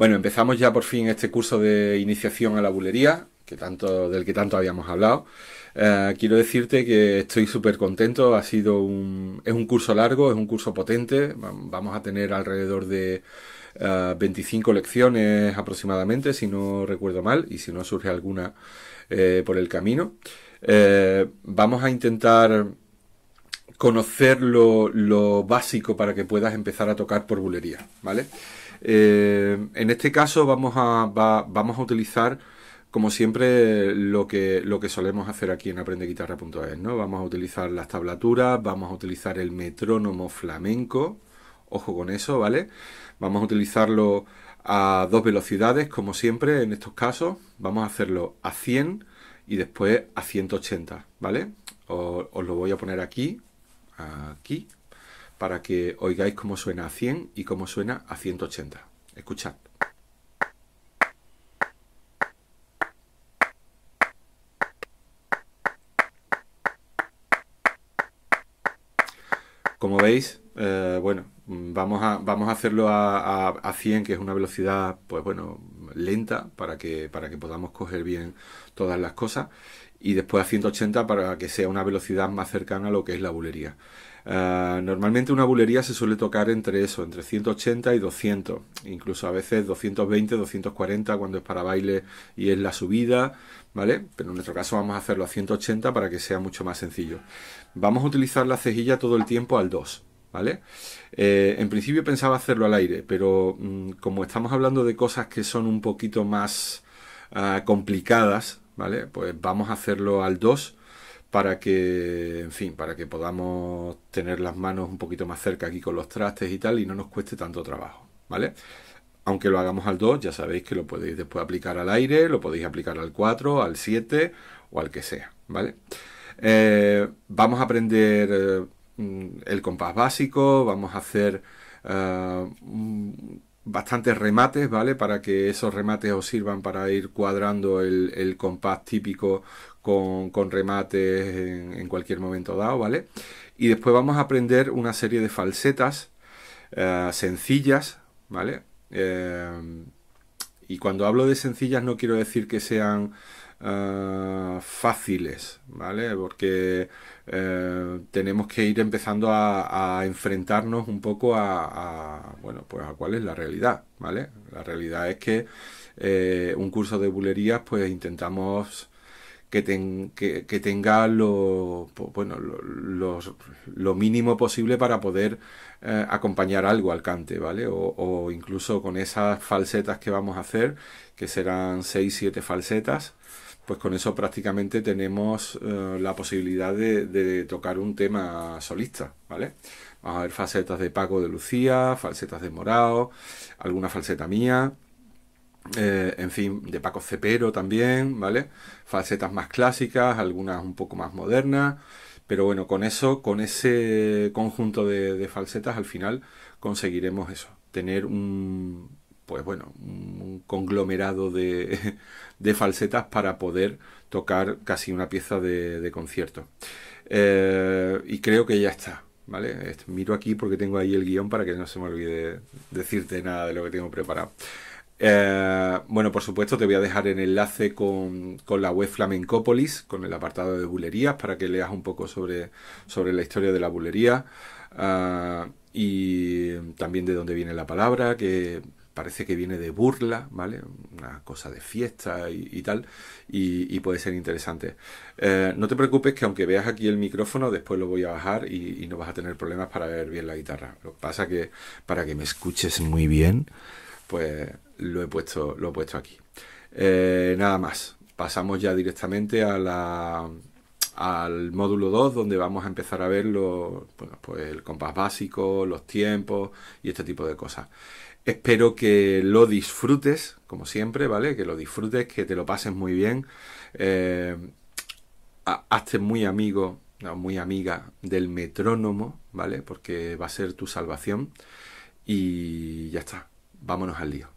Bueno, empezamos ya por fin este curso de iniciación a la bulería, que tanto, del que tanto habíamos hablado. Eh, quiero decirte que estoy súper contento, ha sido un, es un curso largo, es un curso potente, vamos a tener alrededor de 25 eh, lecciones aproximadamente, si no recuerdo mal, y si no surge alguna eh, por el camino. vamos a intentar conocer lo, lo, básico para que puedas empezar a tocar por bulería, ¿vale? Eh, en este caso vamos a, vamos a utilizar, como siempre, lo que, lo que solemos hacer aquí en aprendeguitarra.es, ¿no? Vamos a utilizar las tablaturas, vamos a utilizar el metrónomo flamenco, ojo con eso, ¿vale? Vamos a utilizarlo a dos velocidades, como siempre en estos casos. Vamos a hacerlo a 100 y después a 180, ¿vale? os lo voy a poner aquí, aquí, para que oigáis cómo suena a 100 y cómo suena a 180. Escuchad. Como veis, eh, bueno, vamos a, vamos a hacerlo a, a, 100, que es una velocidad, pues bueno, lenta para que, para que podamos coger bien todas las cosas. Y después a 180 para que sea una velocidad más cercana a lo que es la bulería. Ah, normalmente una bulería se suele tocar entre eso, entre 180 y 200, incluso a veces 220, 240 cuando es para baile y es la subida, ¿vale? Pero en nuestro caso vamos a hacerlo a 180 para que sea mucho más sencillo. Vamos a utilizar la cejilla todo el tiempo al 2, ¿vale? Eh, en principio pensaba hacerlo al aire, pero mm, como estamos hablando de cosas que son un poquito más ah, complicadas, ¿vale? Pues vamos a hacerlo al 2 para que, en fin, para que podamos tener las manos un poquito más cerca aquí con los trastes y tal y no nos cueste tanto trabajo, ¿vale? Aunque lo hagamos al 2, ya sabéis que lo podéis después aplicar al aire, lo podéis aplicar al 4, al 7 o al que sea, ¿vale? Eh, vamos a aprender eh, el compás básico, vamos a hacer eh, bastantes remates, ¿vale? Para que esos remates os sirvan para ir cuadrando el, compás típico con, con remates en, cualquier momento dado, ¿vale? Y después vamos a aprender una serie de falsetas eh, sencillas, ¿vale? Eh, y cuando hablo de sencillas no quiero decir que sean eh, fáciles, ¿vale? Porque tenemos que ir empezando a, enfrentarnos un poco a, bueno, pues a cuál es la realidad, ¿vale? La realidad es que un curso de bulerías, pues intentamos que, tenga lo, bueno, lo, mínimo posible para poder eh, acompañar algo al cante, ¿vale? O, incluso con esas falsetas que vamos a hacer, que serán 6-7 falsetas, pues con eso prácticamente tenemos eh, la posibilidad de, tocar un tema solista, ¿vale? Vamos a ver falsetas de Paco de Lucía, falsetas de Morao, alguna falseta mía, eh, en fin, de Paco Cepero también, ¿vale? Falsetas más clásicas, algunas un poco más modernas, pero bueno, con eso, con ese conjunto de, falsetas, al final conseguiremos eso, tener un, pues bueno, un conglomerado de, falsetas para poder tocar casi una pieza de, concierto. Eh, y creo que ya está, ¿vale? Miro aquí porque tengo ahí el guion para que no se me olvide decirte nada de lo que tengo preparado. Eh, bueno, por supuesto, te voy a dejar el enlace con, la web Flamencópolis, con el apartado de bulerías, para que leas un poco sobre, sobre la historia de la bulería ah, y también de dónde viene la palabra, que parece que viene de burla, ¿vale? Una cosa de fiesta y, tal, y, puede ser interesante. Eh, no te preocupes que aunque veas aquí el micrófono, después lo voy a bajar y, no vas a tener problemas para ver bien la guitarra. Lo que pasa que para que me escuches muy bien, pues lo he puesto, lo he puesto aquí. Eh, nada más, pasamos ya directamente a la, al módulo 2 donde vamos a empezar a ver pues el compás básico, los tiempos y este tipo de cosas. Espero que lo disfrutes, como siempre, ¿vale? Que lo disfrutes, que te lo pases muy bien. Eh, hazte muy amigo, muy amiga del metrónomo, ¿vale? Porque va a ser tu salvación. Y ya está, vámonos al lío.